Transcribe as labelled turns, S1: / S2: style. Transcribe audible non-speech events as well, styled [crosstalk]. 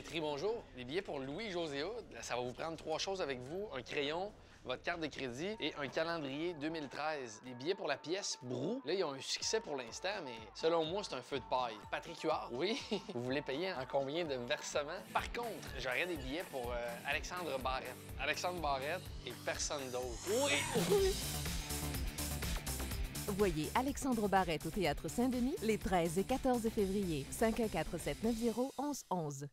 S1: Billetterie, bonjour. Billets pour Louis-José Ça va vous prendre trois choses avec vous. Un crayon, votre carte de crédit et un calendrier 2013. Des billets pour la pièce Brou. Là, ils ont un succès pour l'instant, mais selon moi, c'est un feu de paille. Patrick Huard, oui. [laughs] vous voulez payer en combien de versements? Par contre, j'aurais des billets pour euh, Alexandre Barrette. Alexandre Barrette et personne d'autre. Oui.
S2: Voyez Alexandre Barrette au Théâtre Saint-Denis les 13 et 14 février. 514 790 1111.